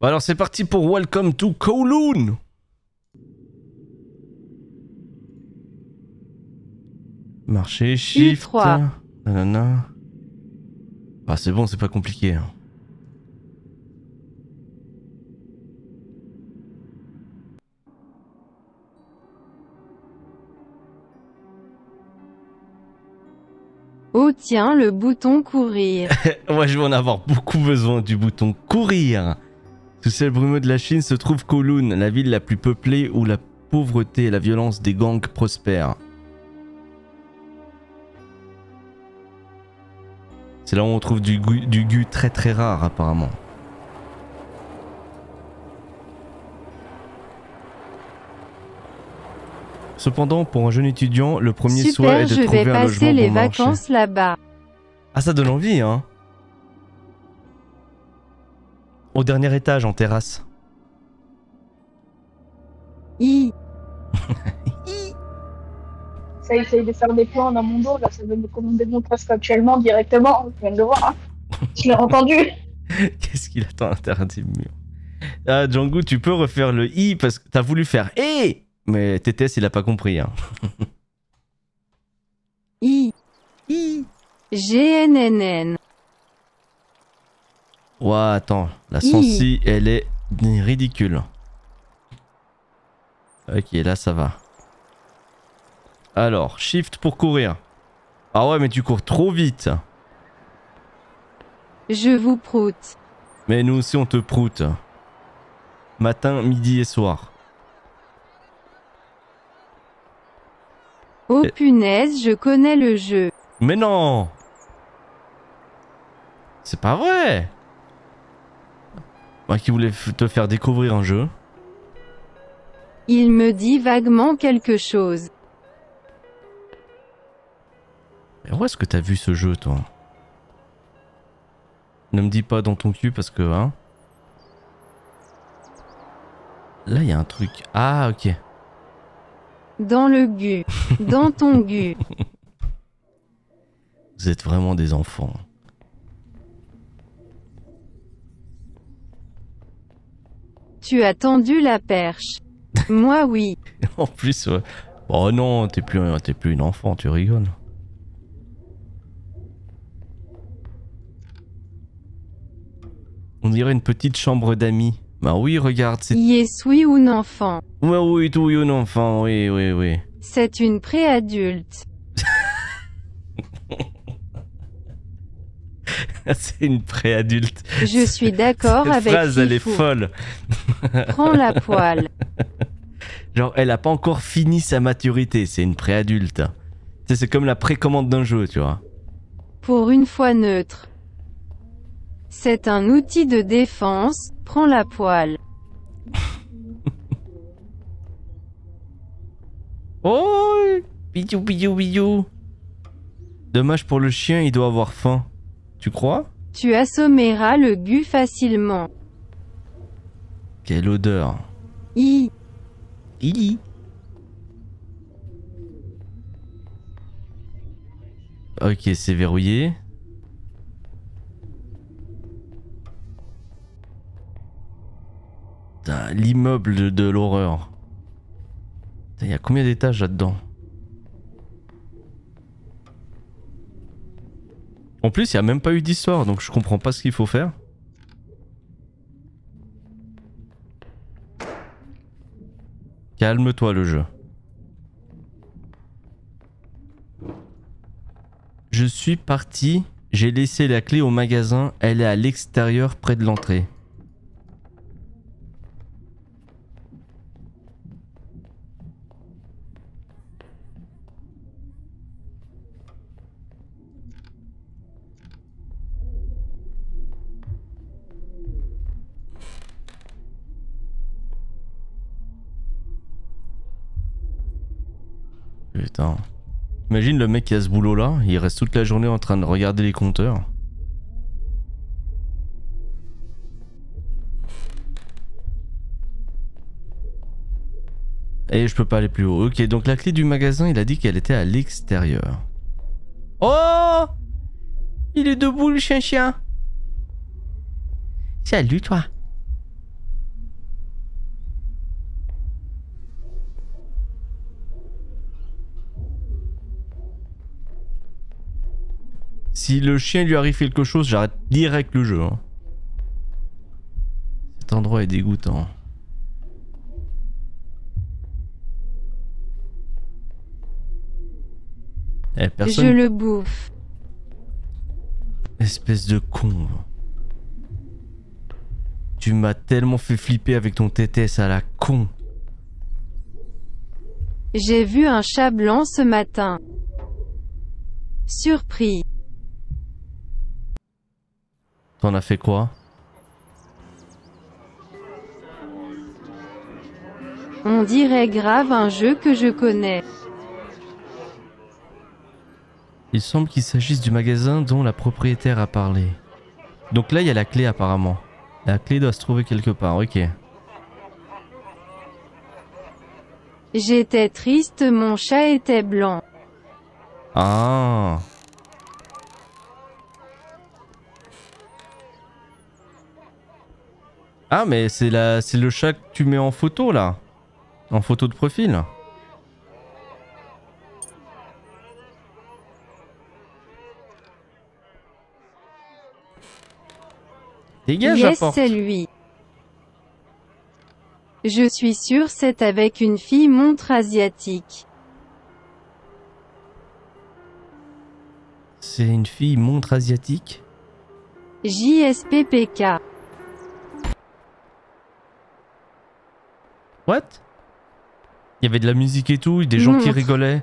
Bon, alors c'est parti pour Welcome to Kowloon Marché, shift. U3. Nanana. Ah, c'est bon, c'est pas compliqué. hein. Oh tiens, le bouton courir. Ouais, je vais en avoir beaucoup besoin du bouton courir. Sous ciel brumeux de la Chine se trouve Kowloon, la ville la plus peuplée où la pauvreté et la violence des gangs prospèrent. C'est là où on trouve du gu, du gu très très rare apparemment. Cependant, pour un jeune étudiant, le premier souhait Super, est de je trouver vais un logement passer les bon vacances là-bas. Ah, ça donne envie, hein Au dernier étage, en terrasse. I. Ça essaye de faire des plans dans mon dos, là, ça veut me commander mon presque actuellement directement, je viens de le voir. Je l'ai entendu. Qu'est-ce qu'il attend interdit mur? Ah, Django, tu peux refaire le i parce que t'as voulu faire et mais TTS, il a pas compris. Hein. I. I. GNNN. Ouah, attends, la sensi, elle est ridicule. Ok, là ça va. Alors, shift pour courir. Ah ouais, mais tu cours trop vite. Je vous proute. Mais nous aussi, on te proute. Matin, midi et soir. Oh punaise, je connais le jeu. Mais non C'est pas vrai Moi qui voulais te faire découvrir un jeu. Il me dit vaguement quelque chose. Mais où est-ce que t'as vu ce jeu, toi? Ne me dis pas dans ton cul parce que, hein Là, il y a un truc. Ah, ok. Dans le gu. Dans ton gu. Vous êtes vraiment des enfants. Tu as tendu la perche. Moi oui. en plus. Oh non, t'es plus, t'es plus une enfant, tu rigoles. On dirait une petite chambre d'amis. Bah oui, regarde, c'est... Y est-ce ou enfant? Ouais, oui, tout, un enfant, oui, oui, oui. C'est une préadulte. c'est une préadulte. Je suis d'accord Cette avec phrase, elle est folle. Prends la poêle. Genre, elle a pas encore fini sa maturité, c'est une préadulte. C'est comme la précommande d'un jeu, tu vois. Pour une fois neutre. C'est un outil de défense, prends la poêle. Oh Bidou, bidou, bidou. Dommage pour le chien, il doit avoir faim. Tu crois? Tu assommeras le gu facilement. Quelle odeur. I. Ili. Ok, c'est verrouillé. L'immeuble de, l'horreur. Il y a combien d'étages là-dedans? En plus, il n'y a même pas eu d'histoire, donc je comprends pas ce qu'il faut faire. Calme-toi le jeu. Je suis parti, j'ai laissé la clé au magasin, elle est à l'extérieur près de l'entrée. Putain. Imagine le mec qui a ce boulot là, il reste toute la journée en train de regarder les compteurs. Et je peux pas aller plus haut. Ok, donc la clé du magasin, il a dit qu'elle était à l'extérieur. Oh Il est debout le chien-chien. Salut toi. Si le chien lui arrive quelque chose, j'arrête direct le jeu. hein. Cet endroit est dégoûtant. Eh, Je le bouffe. Espèce de con. Tu m'as tellement fait flipper avec ton tétès à la con. J'ai vu un chat blanc ce matin. Surpris. T'en as fait quoi On dirait grave un jeu que je connais. Il semble qu'il s'agisse du magasin dont la propriétaire a parlé. Donc là, il y a la clé apparemment. La clé doit se trouver quelque part, ok. J'étais triste, mon chat était blanc. Ah Ah mais c'est la c'est le chat que tu mets en photo là. En photo de profil. Dégage yes, c'est lui. Je suis sûr c'est avec une fille montre asiatique. C'est une fille montre asiatique? JSPPK. What? Il y avait de la musique et tout, des gens qui rigolaient.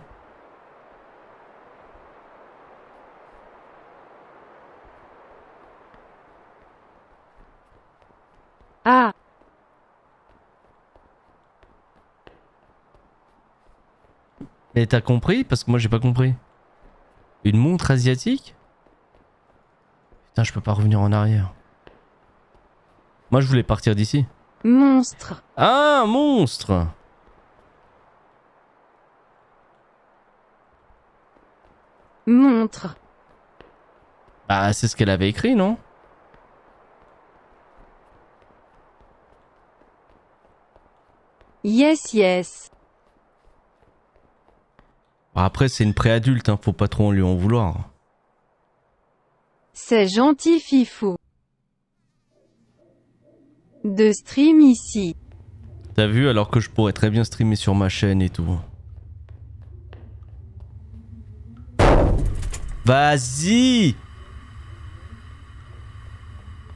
Ah, Et t'as compris? Parce que moi j'ai pas compris. Une montre asiatique? Putain, je peux pas revenir en arrière. Moi je voulais partir d'ici. Monstre. Ah, monstre Montre. Bah, c'est ce qu'elle avait écrit, non? Yes, yes. Bah, Après, c'est une préadulte, hein, faut pas trop en lui en vouloir. C'est gentil fifou. De stream ici. T'as vu, alors que je pourrais très bien streamer sur ma chaîne et tout. Vas-y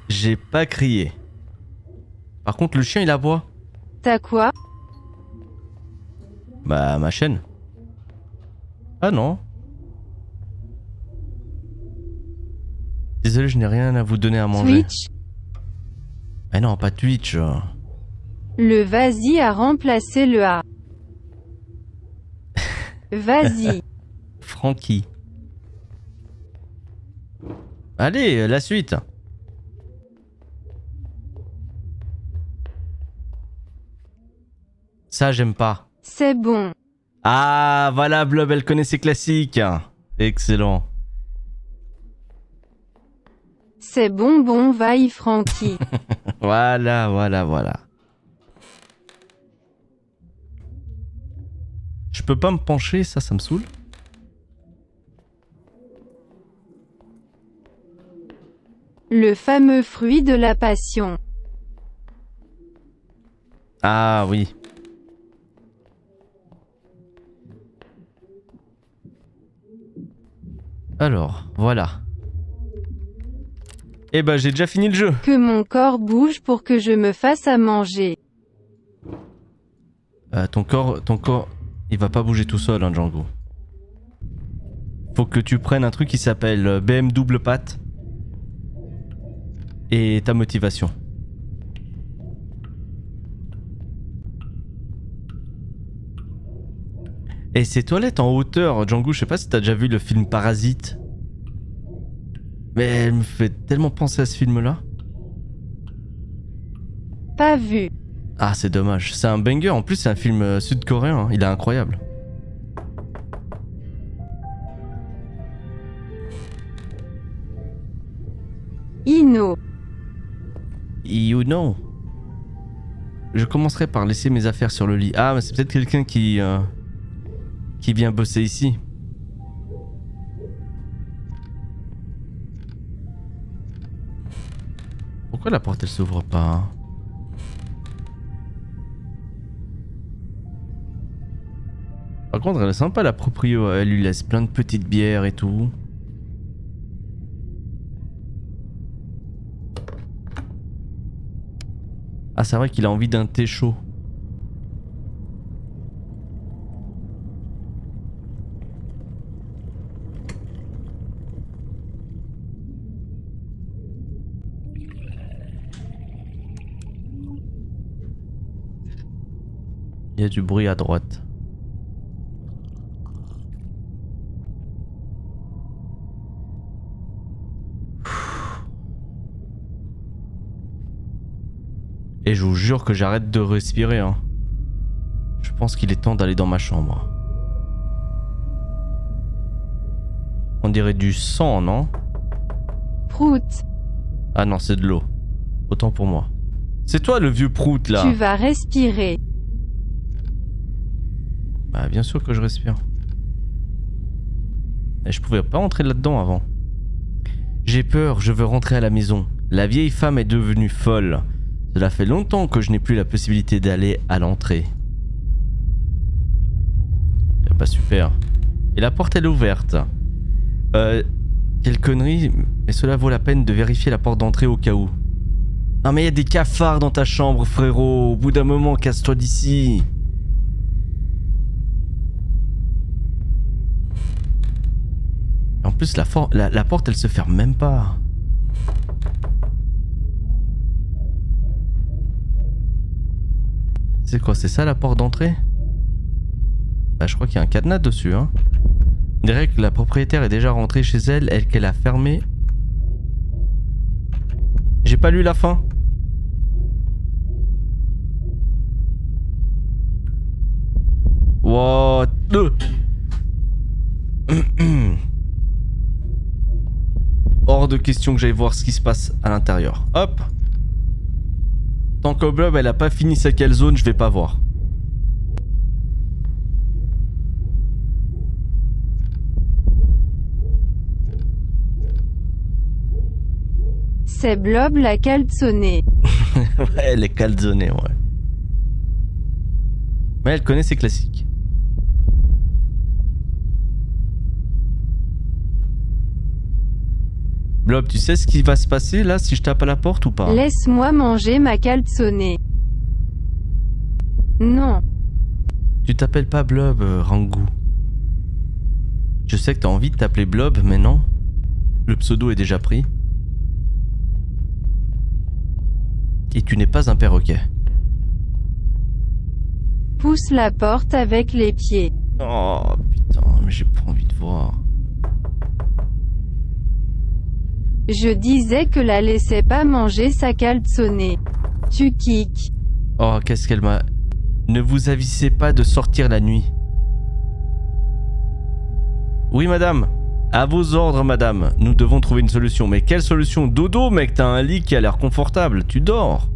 J'ai pas crié. Par contre, le chien, il aboie. T'as quoi? Bah, ma chaîne. Ah non. Désolé, je n'ai rien à vous donner à manger. Ah non, pas Twitch. euh. Le vas-y a remplacé le A. Vas-y. Frankie. Allez, euh, la suite. Ça, j'aime pas. C'est bon. Ah, voilà, Blob, elle connaît ses classiques. Excellent. C'est bon bon vaille Francky. Voilà, voilà, voilà. Je peux pas me pencher, ça, ça me saoule. Le fameux fruit de la passion. Ah oui. Alors, voilà. Eh ben, j'ai déjà fini le jeu. Que mon corps bouge pour que je me fasse à manger. Euh, ton corps, ton corps, il va pas bouger tout seul, hein, Django. Faut que tu prennes un truc qui s'appelle euh, BM double patte. Et ta motivation. Et ces toilettes en hauteur, Django, je sais pas si t'as déjà vu le film Parasite. Mais elle me fait tellement penser à ce film-là. Pas vu. Ah, c'est dommage. C'est un banger. En plus, c'est un film euh, sud-coréen. hein. Il est incroyable. Ino. You know. Je commencerai par laisser mes affaires sur le lit. Ah, mais c'est peut-être quelqu'un qui. euh, qui vient bosser ici. Pourquoi la porte elle s'ouvre pas Par contre, elle est sympa la proprio, elle lui laisse plein de petites bières et tout. Ah, c'est vrai qu'il a envie d'un thé chaud. Il y a du bruit à droite. Et je vous jure que j'arrête de respirer. Hein. Je pense qu'il est temps d'aller dans ma chambre. On dirait du sang, non? Prout, Ah non, c'est de l'eau. Autant pour moi. C'est toi le vieux prout là. tu vas respirer. Bah bien sûr que je respire. Je pouvais pas entrer là-dedans avant. J'ai peur, je veux rentrer à la maison. La vieille femme est devenue folle. Cela fait longtemps que je n'ai plus la possibilité d'aller à l'entrée. Ah bah super. Et la porte elle est ouverte. Euh... Quelle connerie, mais cela vaut la peine de vérifier la porte d'entrée au cas où. Non mais il y a des cafards dans ta chambre frérot, au bout d'un moment casse-toi d'ici. Plus, la, porte, elle se ferme même pas. C'est quoi, c'est ça la porte d'entrée? Bah, je crois qu'il y a un cadenas dessus, hein. On dirait que la propriétaire est déjà rentrée chez elle, elle qu'elle a fermé. J'ai pas lu la fin. What the... Hors de question que j'aille voir ce qui se passe à l'intérieur. Hop. Tant que Blob elle a pas fini sa calzone, je vais pas voir. C'est Blob la calzone. ouais, elle est calzonnée, ouais. Mais elle connaît ses classiques. Blob, tu sais ce qui va se passer là si je tape à la porte ou pas? Laisse-moi manger ma calzone. Non, Tu t'appelles pas Blob, euh, Rangoon. Je sais que t'as envie de t'appeler Blob, mais non. Le pseudo est déjà pris. Et tu n'es pas un perroquet. pousse la porte avec les pieds. Oh putain, mais j'ai pas envie de voir. Je disais que la laissais pas manger sa calzone. Tu kicks. Oh, qu'est-ce qu'elle m'a... Ne vous avisez pas de sortir la nuit. Oui, madame. À vos ordres, madame. Nous devons trouver une solution. Mais quelle solution? Dodo, mec, t'as un lit qui a l'air confortable. Tu dors.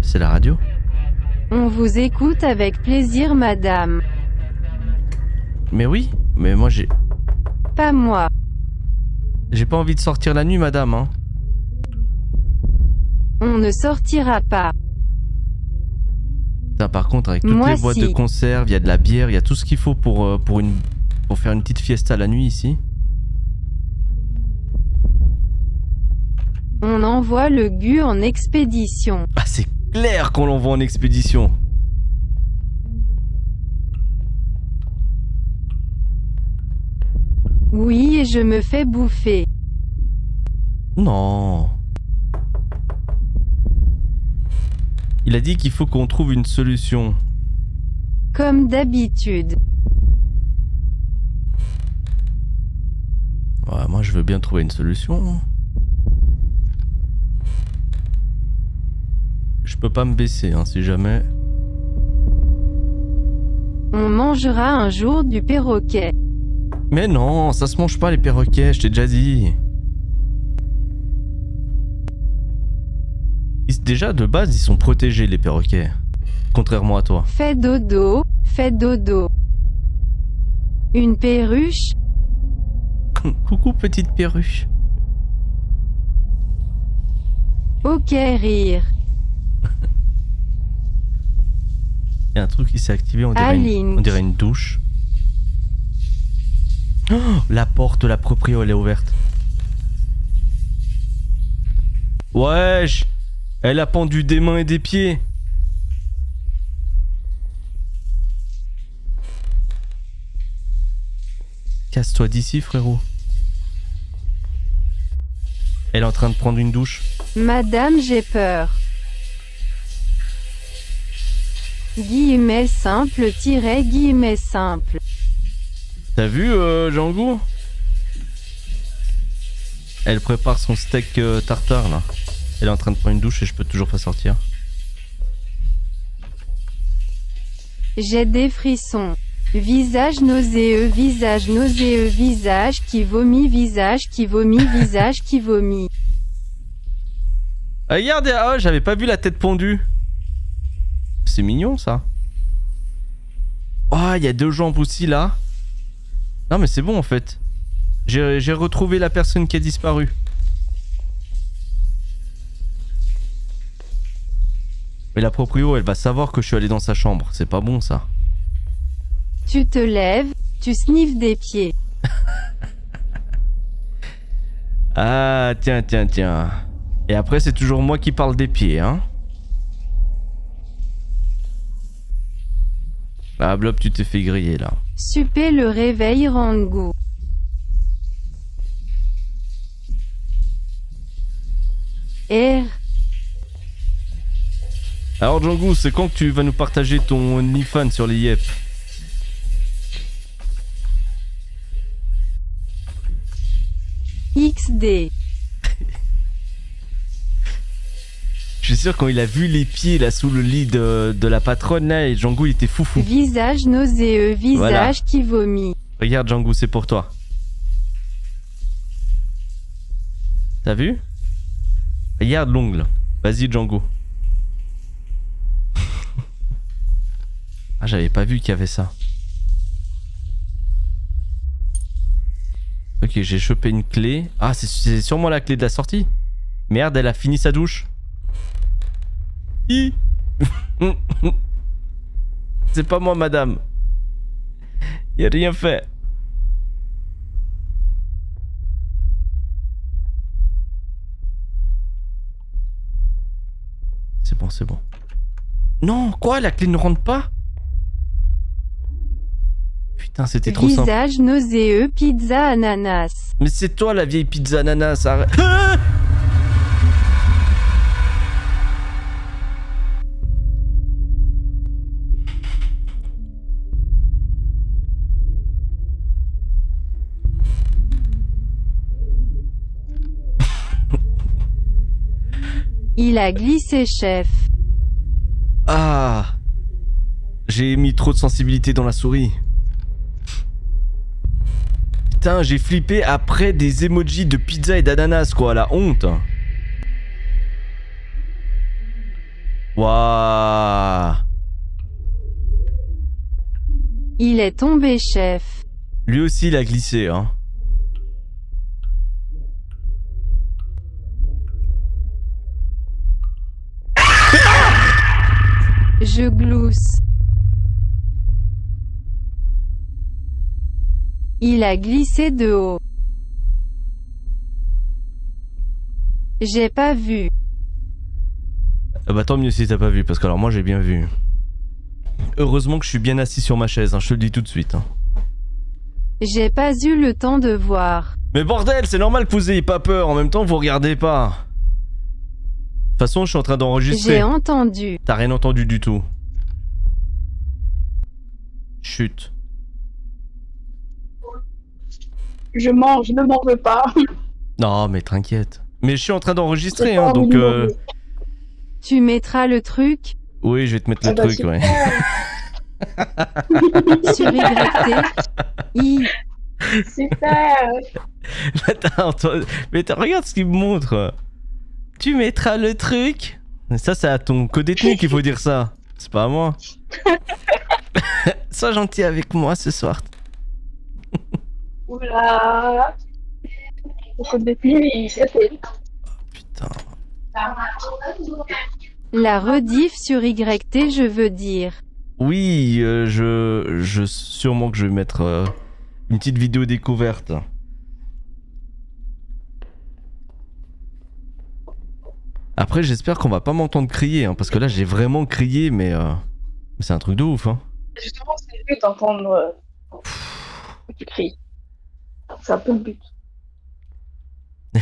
C'est la radio? On vous écoute avec plaisir madame. Mais oui, mais moi j'ai... Pas moi. J'ai pas envie de sortir la nuit, madame, hein. On ne sortira pas. Putain, par contre, avec toutes Moi, les boîtes si. de conserve, il y a de la bière, il y a tout ce qu'il faut pour, euh, pour, une, pour faire une petite fiesta la nuit ici. On envoie le gu en expédition. Ah, c'est clair qu'on l'envoie en expédition. Oui et je me fais bouffer. Non. Il a dit qu'il faut qu'on trouve une solution. Comme d'habitude. Ouais, moi, je veux bien trouver une solution. Je peux pas me baisser, hein, si jamais. On mangera un jour du perroquet. Mais non, ça se mange pas les perroquets, je t'ai déjà dit. Ils- déjà, de base, ils sont protégés, les perroquets. Contrairement à toi. Fais dodo, fais dodo. Une perruche? Coucou petite perruche. Ok rire. Il y a un truc qui s'est activé, on dirait, une, on dirait une douche. Oh, la porte de la proprio, elle est ouverte. Wesh Elle a pendu des mains et des pieds. Casse-toi d'ici, frérot. Elle est en train de prendre une douche. Madame j'ai peur. Guillemets simple tiret guillemets simple. T'as vu, euh, Django? Elle prépare son steak euh, tartare là. Elle est en train de prendre une douche et je peux toujours pas sortir. J'ai des frissons. Visage nauséeux, visage nauséeux, visage qui vomit, visage qui vomit, visage qui vomit. Ah, regarde, ah, j'avais pas vu la tête pondue. C'est mignon ça. Oh, il y a deux jambes aussi là. Non mais c'est bon en fait. J'ai retrouvé la personne qui a disparu. Mais la proprio, elle va savoir que je suis allé dans sa chambre. C'est pas bon ça. Tu te lèves, tu sniffes des pieds. Ah, tiens, tiens, tiens. Et après, c'est toujours moi qui parle des pieds, hein. Ah, Blob, tu t'es fait griller là. Super le réveil Rango. R. Alors, Django, c'est quand que tu vas nous partager ton OnlyFans sur les Yep? XD. Suis sûr, quand il a vu les pieds là sous le lit de, de la patronne là, et Django, il était foufou. Visage nauséeux, visage Voilà. qui vomit. Regarde, Django, c'est pour toi. T'as vu? Regarde l'ongle. Vas-y, Django. ah, j'avais pas vu qu'il y avait ça. Ok, j'ai chopé une clé. Ah, c'est- c'est sûrement la clé de la sortie. Merde, elle a fini sa douche. C'est pas moi, madame. Y a rien fait. C'est bon, c'est bon. Non, quoi La clé ne rentre pas? Putain, c'était trop simple. Visage nauséeux, pizza ananas. Mais c'est toi la vieille pizza ananas, arrête. Ah Il a glissé chef. Ah J'ai mis trop de sensibilité dans la souris. Putain, j'ai flippé après des emojis de pizza et d'ananas, quoi, la honte. Waouh Il est tombé chef. Lui aussi, il a glissé, hein. Je glousse. Il a glissé de haut. J'ai pas vu. Ah bah tant mieux si t'as pas vu, parce que alors moi j'ai bien vu. Heureusement que je suis bien assis sur ma chaise, hein, je te le dis tout de suite. hein. J'ai pas eu le temps de voir. Mais bordel, c'est normal que vous ayez pas peur, en même temps vous regardez pas. De toute façon, je suis en train d'enregistrer. J'ai entendu. T'as rien entendu du tout. Chut. Je mange, ne m'en veux pas. Non, mais t'inquiète. Mais je suis en train d'enregistrer, hein, donc... euh. Tu mettras le truc? Oui, je vais te mettre le Ah bah, truc, super. ouais. sur YT. I. Super. Mais t'as- regarde ce qu'il me montre. Tu mettras le truc. Ça, c'est à ton co-détenu qu'il faut dire ça. C'est pas à moi. Sois gentil avec moi ce soir. Oula. Le il. Putain. La rediff sur YT je veux dire. Oui, euh, je, je sûrement que je vais mettre euh, une petite vidéo découverte. Après, j'espère qu'on va pas m'entendre crier, hein, parce que là, j'ai vraiment crié, mais, euh, mais c'est un truc de ouf. Hein. Justement, c'est le but d'entendre euh, que tu cries. C'est un peu le but.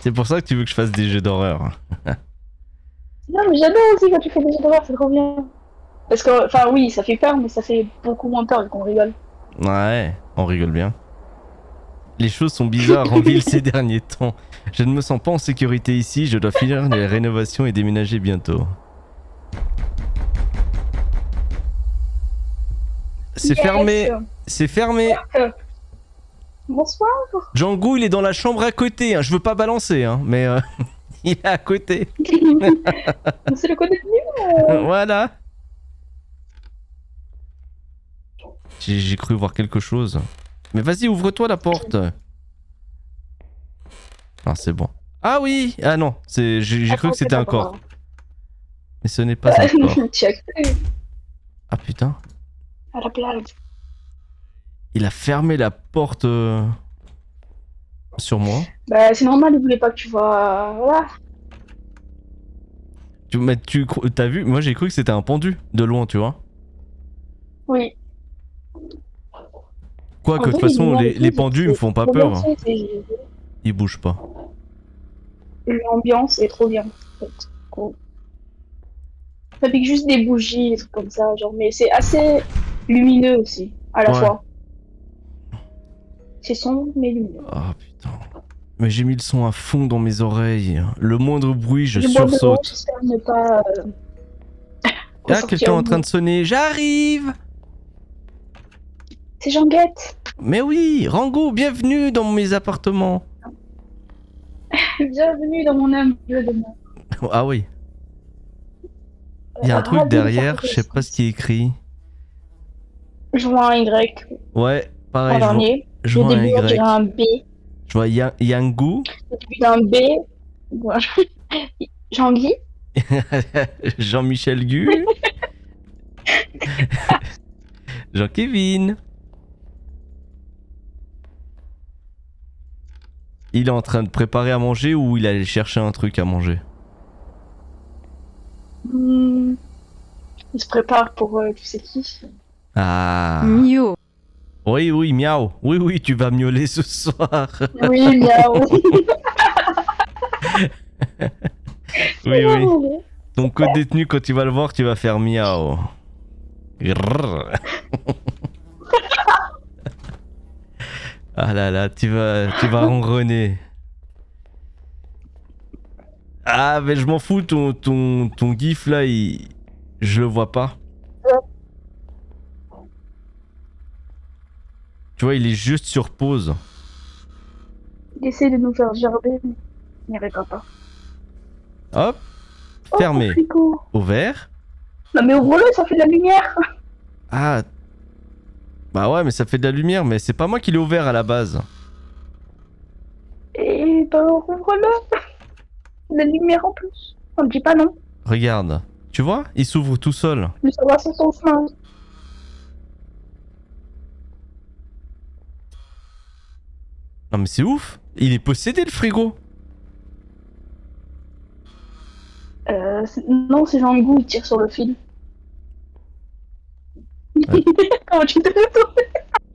C'est pour ça que tu veux que je fasse des jeux d'horreur. hein. Non, mais j'adore aussi quand tu fais des jeux d'horreur, c'est trop bien. Parce que, enfin, oui, ça fait peur, mais ça fait beaucoup moins peur qu'on rigole. Ouais, on rigole bien. Les choses sont bizarres en ville ces derniers temps. Je ne me sens pas en sécurité ici, je dois finir les rénovations et déménager bientôt. C'est Yes. fermé, c'est fermé. Bonsoir. Django, il est dans la chambre à côté. hein. Je veux pas balancer, hein, mais euh, il est à côté. c'est le code de pluie. voilà. J'ai cru voir quelque chose. Mais vas-y, ouvre-toi la porte. Ah, c'est bon. Ah oui Ah non, c'est j'ai cru que c'était un corps. Mais ce n'est pas un corps. Tu as cru Ah putain. à la blague. Il a fermé la porte euh, sur moi. Bah, c'est normal, il voulait pas que tu vois. Voilà. Tu, mais tu t'as vu? Moi j'ai cru que c'était un pendu de loin, tu vois. Oui. Quoique, de toute façon, les, les pendus ils me font pas peur. hein. Ils bougent pas. L'ambiance est trop bien. En fait. Cool. Ça pique juste des bougies, des trucs comme ça, genre, mais c'est assez lumineux aussi, à la Ouais. fois. C'est sombre, mais lumineux. Ah putain. Mais j'ai mis le son à fond dans mes oreilles. Le moindre bruit, je sursaute. J'espère ne pas. euh, Ah, quelqu'un en train de sonner. J'arrive C'est Jean-Guette Mais oui, Rango, bienvenue dans mes appartements. Bienvenue dans mon âme de demain. Ah oui, il y a un truc derrière, je sais pas ce qui est écrit. Je vois un Y Ouais, en pareil, je vois, dernier. je vois un début, Y. un B. Je vois Ya- Yangu, début d'un B. Jean-Guy Jean-Michel Gu, Jean-Kevin. Il est en train de préparer à manger ou il allait chercher un truc à manger? Hmm. Il se prépare pour euh, tu sais qui? Ah Mio. Oui, oui, miaou. Oui, oui, tu vas miauler ce soir. Oui, miaou. Oui, oui. Ton code détenu, quand tu vas le voir, tu vas faire miaou. Ah là là, tu vas, tu vas ronronner. Ah, mais je m'en fous, ton, ton, ton gif là, il... je le vois pas. Tu vois, il est juste sur pause. Il essaie de nous faire gerber, mais il n'y arrivera pas. Hop, Oh, fermé. fricot. Ouvert. Non mais ouvre-le, ça fait de la lumière. Ah. Bah ouais, mais ça fait de la lumière, mais c'est pas moi qui l'ai ouvert à la base. Et ben ouvre-le. De La lumière en plus. On ne dit pas non, Regarde. Tu vois Il s'ouvre tout seul. mais ça va son chemin. Non mais c'est ouf Il est possédé le frigo Euh, non, c'est Jean Gou, il tire sur le fil. Ouais. Comment tu te retournes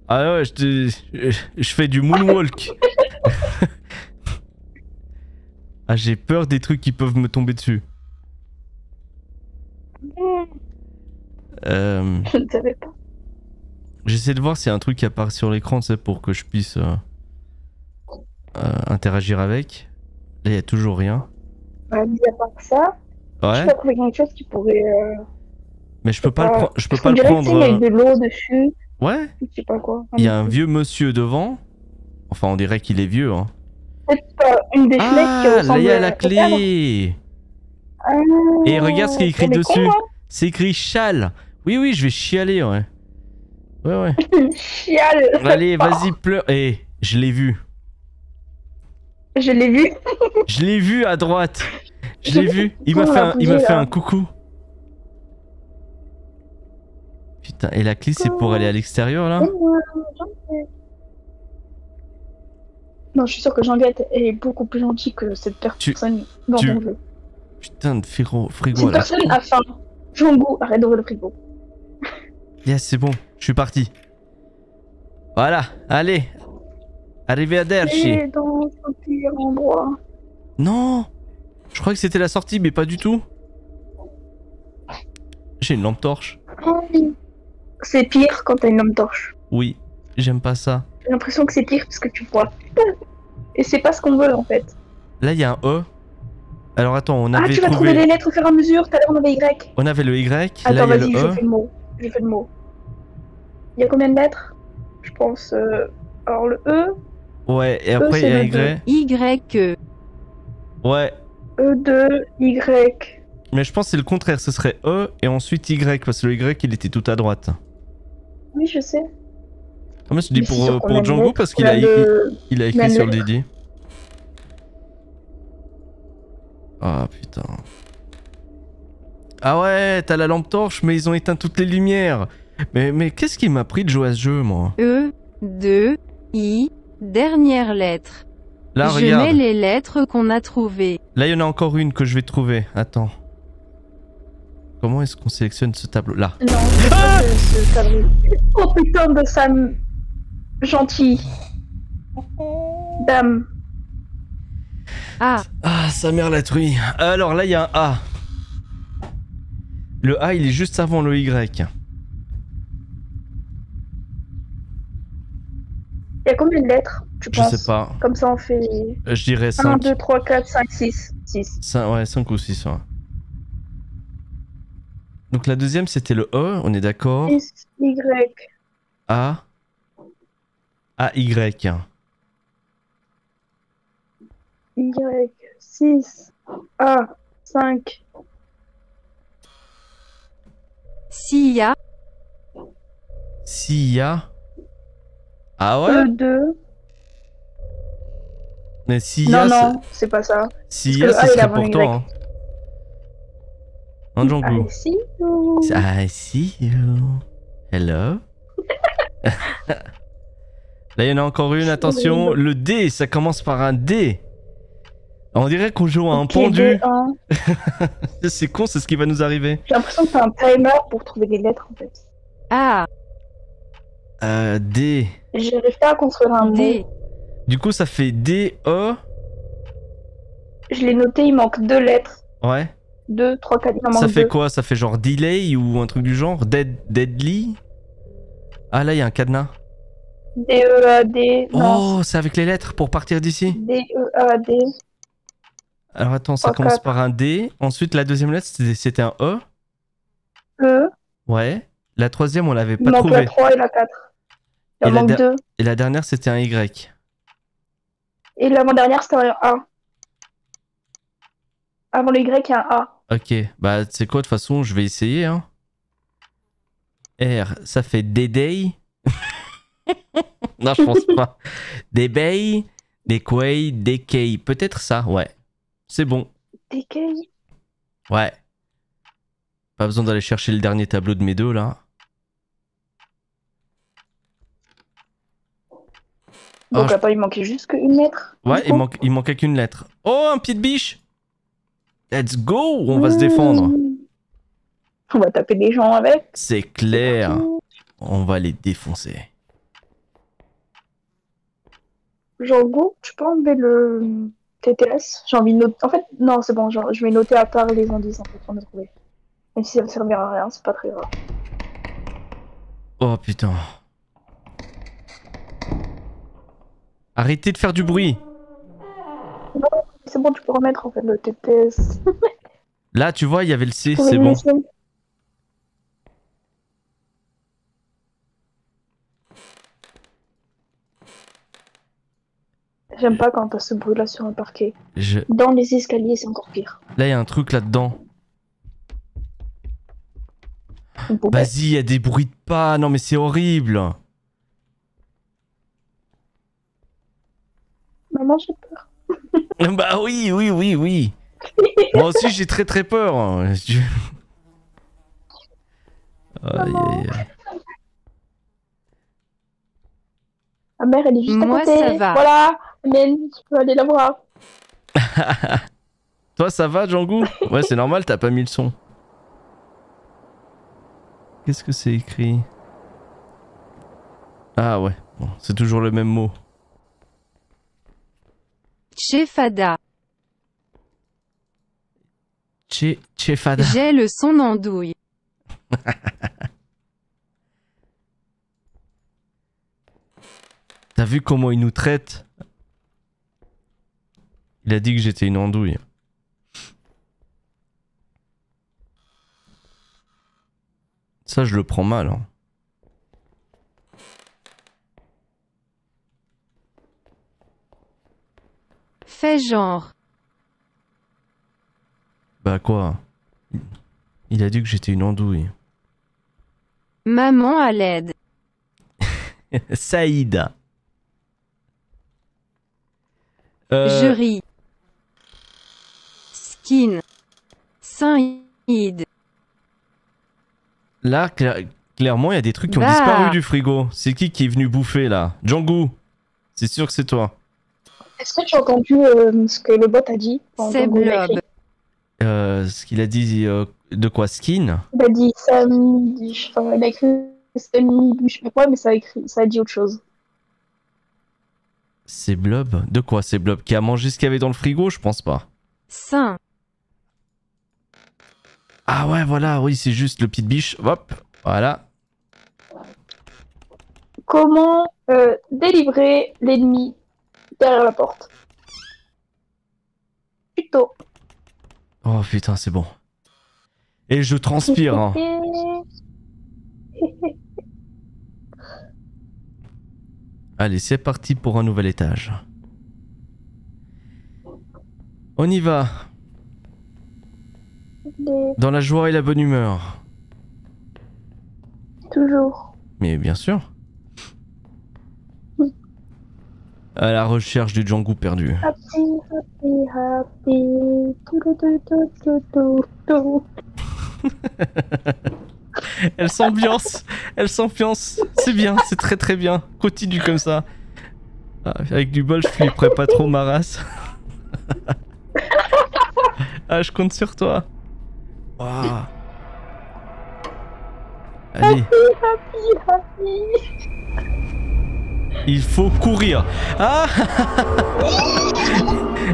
Ah ouais, je, te- je- je fais du moonwalk. ah j'ai peur des trucs qui peuvent me tomber dessus. Euh, Je ne savais pas. J'essaie de voir s'il y a un truc qui apparaît sur l'écran, sais, pour que je puisse euh, euh, interagir avec. Là, il y a toujours rien. Ouais, mis à part ça, je Ouais, peux trouver quelque chose qui pourrait. Euh... mais je peux pas le, Ouais. prendre. je peux on pas le prendre. sais, il y a euh, de l'eau dessus, Ouais, je sais pas quoi. il y a un vieux monsieur devant. Enfin, on dirait qu'il est vieux. Hein. Peut-être pas une des fenêtres qui Ah, là, il y a la clé. Ah, Et regarde ce qui est écrit est dessus. hein. C'est écrit châle. Oui, oui, je vais chialer, ouais. Ouais, ouais. Chiale. Allez, vas-y, pleure. Eh, Je l'ai vu. Je l'ai vu. Je l'ai vu à droite. Je l'ai vu. Il m'a fait, un, il m'a fait un coucou. Putain, et la clé c'est pour aller à l'extérieur là. Non, je suis sûre que Jean-Guette est beaucoup plus gentil que cette Tu- personne dans tu- ton jeu. Putain de frigo, frigo Cette personne a faim. Arrête d'ouvrir le frigo. Yes, c'est bon, je suis parti. Voilà, allez. Arrivé à Derchi. Et dans un pire endroit. Non Je crois que c'était la sortie, mais pas du tout. J'ai une lampe torche. Oh oui. C'est pire quand t'as une lampe torche. Oui, j'aime pas ça. J'ai l'impression que c'est pire parce que tu vois. Et c'est pas ce qu'on veut en fait. Là, il y a un E. Alors attends, on Ah, avait tu vas trouver les lettres au fur et à mesure. Tout à l'heure on avait Y. On avait le Y, là Attends, il y a vas-y, le je E. fais le mot. Je fais le mot. Il y a combien de lettres? Je pense. euh, Alors le E, Ouais, et après il c'est y a Y. Y, E. Ouais, E2, Y. mais je pense que c'est le contraire, ce serait E et ensuite Y, parce que le Y il était tout à droite. Oui, je sais. Dis Mais c'est pour, sûr euh, pour Django parce qu'il a il, a écrit sur le. Didi. Ah putain. Ah ouais, t'as la lampe torche, mais ils ont éteint toutes les lumières. Mais, mais qu'est-ce qui m'a pris de jouer à ce jeu, moi? E, 2, I, dernière lettre. Là, je regarde. mets les lettres qu'on a trouvées. Là, il y en a encore une que je vais trouver. Attends. Comment est-ce qu'on sélectionne ce tableau Là. Non, pas ce, ce tableau. Oh putain de Sam. Gentil. Dame. Ah, Ah, sa mère la truie. Alors là, il y a un A. Le A, il est juste avant le Y. Il y a combien de lettres Tu Je penses sais pas. Comme ça on fait Euh, Je dirais 1, 5. 2, 3, 4, 5, 6. 6. ouais, 5 ou 6. Donc la deuxième, c'était le E, on est d'accord? 6, Y. A. A, Y. Y. 6. A. 5. Sia, S'il y a. Ah ouais? E. 2. Mais s'il y a, Non, non, c'est pas ça. s'il y parce a, que ce le A, il est serait avant pour le toi. Hein. Hein, Django Allez, si. ou- I see you. Hello. Là, il y en a encore une, attention. Le D, ça commence par un D. On dirait qu'on joue à un pendu. C'est con, c'est ce qui va nous arriver. J'ai l'impression que c'est un timer pour trouver des lettres en fait. A, Euh, D. J'arrive pas à construire un mot. D, Du coup, ça fait D, E. Je l'ai noté, il manque deux lettres. Ouais. 2, 3, 4, il en Ça fait deux. quoi? Ça fait genre delay ou un truc du genre? Dead, Deadly? Ah, là, il y a un cadenas. D, E. Oh, c'est avec les lettres pour partir d'ici D, E. Alors attends, ça Trois, commence quatre. par un D. Ensuite, la deuxième lettre, c'était- un E. E. Ouais. La troisième, on l'avait pas manque trouvé. la 3 et la 4. Il Et en la manque deux. Et la dernière, c'était un Y. Et l'avant-dernière, c'était un A. Avant le Y, il y a un A. Ok, bah c'est quoi de toute façon, je vais essayer. Hein. R, ça fait Dédé. non, je pense pas. Des bay, des quay, des kay. Peut-être ça, ouais. C'est bon. DK. Ouais. Pas besoin d'aller chercher le dernier tableau de mes deux là. Donc je- attends, il manquait juste qu'une lettre. Ouais, il, manque, il manquait qu'une lettre. Oh, un pied de biche Let's go On va se défendre. On va taper des gens avec. C'est clair. On va les défoncer. Django, tu peux enlever le TTS J'ai envie de noter. En fait, non, c'est bon, genre, je vais noter à part les indices en fait, on a trouvé. Même si ça ne servira à rien, c'est pas très grave. Oh putain. Arrêtez de faire du bruit. C'est bon, tu peux remettre en fait le TTS. Là, tu vois, il y avait le C, c'est bon. J'aime pas quand t'as ce bruit là sur un parquet. Je- Dans les escaliers, c'est encore pire. Là, il y a un truc là-dedans. Vas-y, il y a des bruits de pas. Non, mais c'est horrible. Vraiment, j'ai. Bah oui, oui, oui, oui. Moi aussi, j'ai très très peur. hein. Je- Aïe, aïe, aïe. Ma mère, elle est juste Moi, à côté. ça va. Voilà, Hélène, tu peux aller la voir. Toi, ça va, Django? Ouais, c'est normal, t'as pas mis le son. Qu'est-ce que c'est écrit? Ah ouais, bon, c'est toujours le même mot. Chefada. Che, chefada. J'ai le son andouille. T'as vu comment il nous traite? Il a dit que j'étais une andouille. Ça, je le prends mal. hein. Fais genre. Bah quoi? Il a dit que j'étais une andouille. Maman à l'aide. Saïda. Euh, Je ris. Skin. Saint-Id. Là, cla- clairement, il y a des trucs qui ont Bah. disparu du frigo. C'est qui qui est venu bouffer là? Django C'est sûr que c'est toi. Est-ce que tu as entendu euh, ce que le bot a dit C'est Blob. Euh, ce qu'il a dit euh, de quoi Skin Il a dit samedi, enfin, il a écrit je sais pas quoi, mais ça a, écrit, ça a dit autre chose. C'est Blob De quoi c'est Blob Qui a mangé ce qu'il y avait dans le frigo Je pense pas. Saint. Ah ouais, voilà, oui, c'est juste le petit biche. Hop, voilà. Comment euh, délivrer l'ennemi derrière la porte Plutôt. Oh putain, c'est bon. Et je transpire. hein. Allez, c'est parti pour un nouvel étage. On y va, dans la joie et la bonne humeur. Toujours. Mais bien sûr. À la recherche du Django perdu. Happy, happy, happy. Tout, tout, tout, tout, tout, tout, tout. Elle s'ambiance, elle s'ambiance. C'est bien, c'est très très bien. Continue comme ça. Ah, avec du bol, je flipperai pas trop ma race. ah, je compte sur toi. Ouah. Allez, Happy, happy. Il faut courir. Ah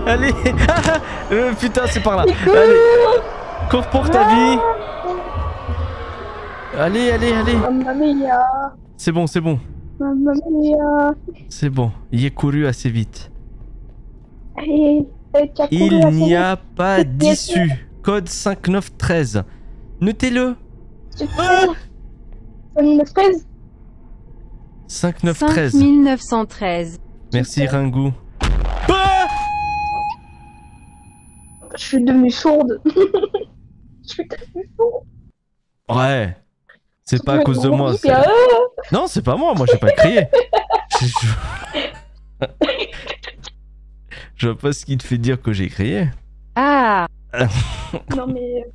Allez Ah Euh, Putain, c'est par là. Allez, cours pour ta vie. Allez, allez, allez. Mamma mia, C'est bon, c'est bon. C'est bon. Il est couru assez vite. Il n'y a pas d'issue. Code 5913. Notez-le. Tu cours. 5913 5913. 5913. Merci Ringo. Ah Je suis devenue sourde. Je suis devenue sourde. ouais. C'est pas à cause de moi. Bien, euh, Non, c'est pas moi. Moi, j'ai pas crié. Je... vois pas ce qui te fait dire que j'ai crié. Ah. Non mais.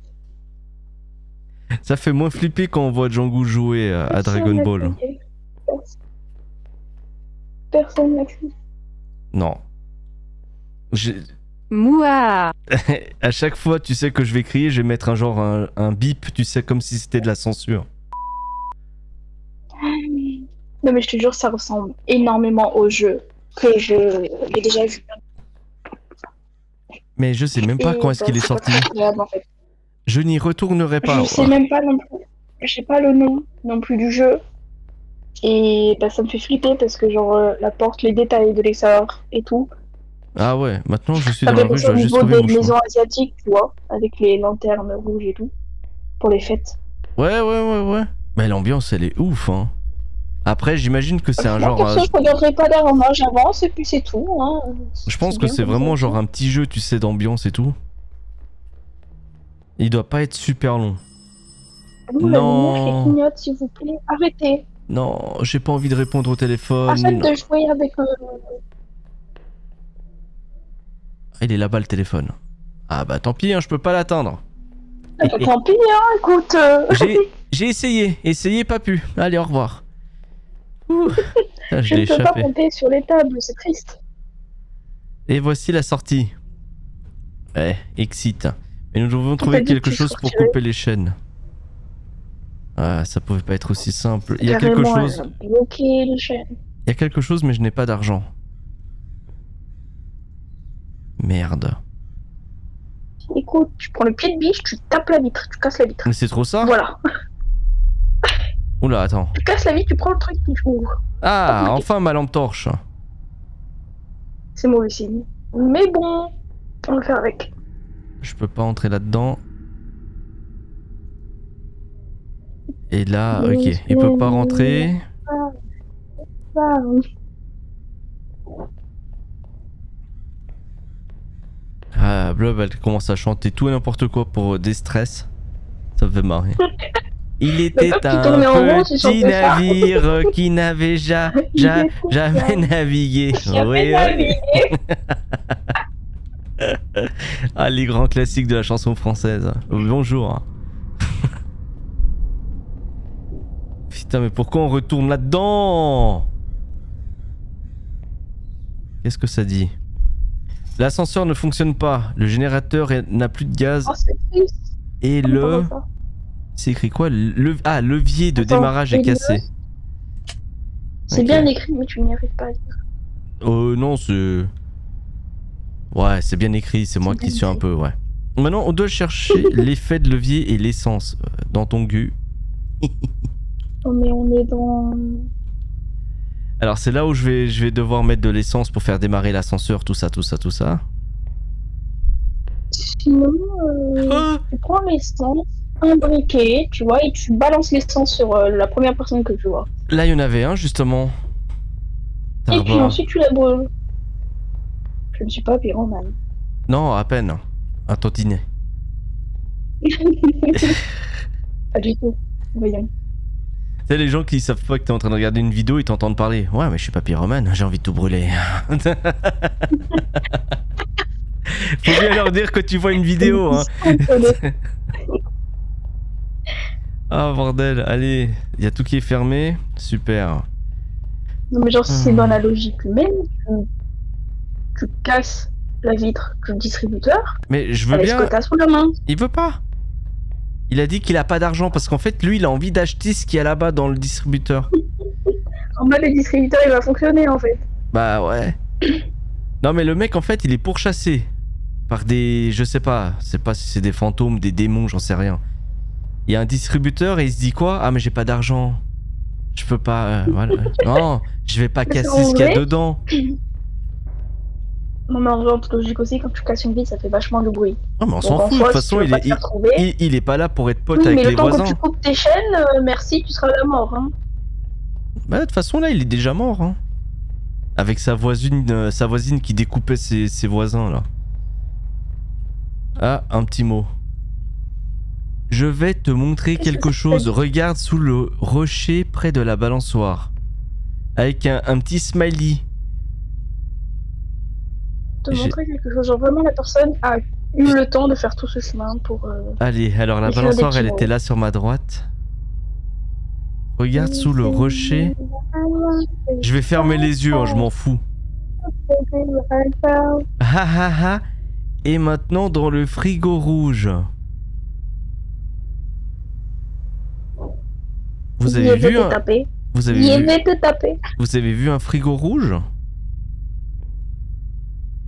Ça fait moins flipper quand on voit Django jouer à, à Dragon Ball. Personne crié. Non. J'ai- Mouah. à chaque fois, tu sais que je vais crier, je vais mettre un genre un, un bip, tu sais, comme si c'était de la censure. Non mais je te jure, ça ressemble énormément au jeu que je j'ai déjà vu. Mais je sais même pas Et, quand est-ce qu'il est sorti. très agréable, en fait. Je n'y retournerai pas. Je sais même pas non plus. Je sais pas le nom non plus du jeu. Et bah, ça me fait flipper parce que genre euh, la porte, les détails de l'extérieur et tout. Ah ouais, maintenant je suis Ça dans la fait rue, je dois juste trouver des mon maisons chemin. asiatiques, tu vois, avec les lanternes rouges et tout. Pour les fêtes. Ouais, ouais, ouais, ouais. Mais l'ambiance, elle est ouf, hein. Après, j'imagine que c'est un genre. perso, euh, je regarderai pas derrière moi, j'avance et puis c'est tout. Hein. je pense que c'est vraiment genre un petit jeu, tu sais, d'ambiance et tout. Il doit pas être super long. Vous, la Non. lumière qui clignote, s'il vous plaît, arrêtez. Non, j'ai pas envie de répondre au téléphone. Arrête de jouer avec euh, Il est là-bas le téléphone. Ah bah tant pis, hein, je peux pas l'atteindre. Ah, bah, Tant pis, hein, écoute. euh, J'ai essayé, essayé, pas pu. Allez, au revoir. Ouh, putain, je je ne peux pas monter sur les tables, c'est triste. Et voici la sortie. Ouais, excite. Et nous devons trouver quelque chose pour couper les chaînes. Ah, ça pouvait pas être aussi simple. Il y a quelque chose. Il y a quelque chose, mais je n'ai pas d'argent. Merde. Écoute, tu prends le pied de biche, tu tapes la vitre, tu casses la vitre. Mais c'est trop ça Voilà. Oula, attends. Tu casses la vitre, tu prends le truc, tu ouvres. Ah, enfin ma lampe torche. C'est mauvais signe. Mais bon, on le fait avec. Je peux pas entrer là-dedans. Et là, ok, il peut pas rentrer. Ah, Blob, elle commence à chanter tout et n'importe quoi pour déstress. Ça me fait marrer. Il était un petit navire qui n'avait ja- ja- jamais Oui, navigué. Ah, les grands classiques de la chanson française. Bonjour. Putain, mais pourquoi on retourne là-dedans Qu'est-ce que ça dit L'ascenseur ne fonctionne pas. Le générateur n'a plus de gaz. Oh. Et Comment le... C'est écrit quoi le... Ah, levier de Attends, démarrage est cassé. C'est bien écrit, mais tu n'y arrives pas à lire. Euh, non, c'est. Ouais, c'est bien écrit, c'est moi qui suis un peu, ouais. Maintenant, on doit chercher l'effet de levier et l'essence euh, dans ton gu. Oh, mais on est dans. Alors, c'est là où je vais, je vais devoir mettre de l'essence pour faire démarrer l'ascenseur, tout ça, tout ça, tout ça. Sinon, euh, Ah tu prends l'essence, un briquet, tu vois, et tu balances l'essence sur euh, la première personne que tu vois. Là, il y en avait un, justement. Et puis ensuite, tu la brûles. Je ne suis pas pyromane. Non, à peine. Un tantinet. pas du tout. Voyons. Tu sais, les gens qui savent pas que t'es en train de regarder une vidéo, ils t'entendent parler. Ouais, mais je suis pas pyromane, j'ai envie de tout brûler. Faut bien leur dire que tu vois une vidéo, hein. Ah bordel, allez, il y a tout qui est fermé, super. Non, mais genre, si c'est Hmm. dans la logique humaine, tu, tu casses la vitre du distributeur Mais je veux avec ce bien, que sous la main. il veut pas. Il a dit qu'il a pas d'argent parce qu'en fait lui il a envie d'acheter ce qu'il y a là-bas dans le distributeur. En mode, le distributeur, il va fonctionner en fait. Bah ouais. Non mais le mec en fait il est pourchassé par des, je sais pas, c'est pas si c'est des fantômes, des démons, j'en sais rien. Il y a un distributeur et il se dit quoi? Ah mais j'ai pas d'argent. Je peux pas, euh, voilà. Non, je vais pas casser ce qu'il y a dedans. Non, mais en vrai, en logique aussi, quand tu casses une vitre, ça fait vachement de bruit. Non mais on s'en en fout, de toute façon il est, il, est pas là pour être pote Oui, avec mais les le temps voisins. que tu coupes tes chaînes, euh, merci, tu seras la mort. Hein. Bah, de toute façon, là, il est déjà mort. Hein. Avec sa voisine, euh, sa voisine qui découpait ses, ses voisins, là. Ah, un petit mot. Je vais te montrer quelque chose. Regarde sous le rocher près de la balançoire. Avec un, un petit smiley. Te montrer quelque chose. Genre, vraiment, la personne a eu le temps de faire tout ce chemin pour. euh, Allez, alors la balançoire, elle était là sur ma droite. Regarde sous le rocher. Je vais fermer les yeux, hein, je m'en fous. Ha ha ha. Et maintenant dans le frigo rouge. Vous avez vu un, vous avez vu, vous avez vu un frigo rouge?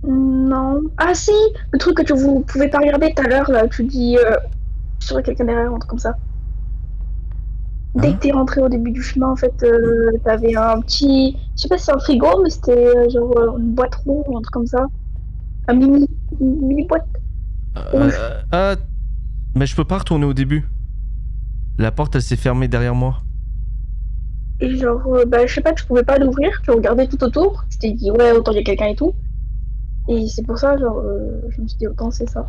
Non. Ah si Le truc que tu vous pouvez pas regarder tout à l'heure, là, tu dis. Euh, sur quelqu'un derrière, un truc comme ça. Dès Hein que t'es rentré au début du chemin, en fait, euh, t'avais un petit. Je sais pas si c'est un frigo, mais c'était euh, genre euh, une boîte ronde un truc comme ça. Un mini. Une mini boîte. Ah, mais je peux pas retourner au début. La porte elle s'est fermée derrière moi. Et genre, bah, je sais pas, tu pouvais pas l'ouvrir, tu regardais tout autour, tu t'es dit, ouais, autant il y a quelqu'un et tout. Et c'est pour ça, genre, euh, je me suis dit, autant c'est ça.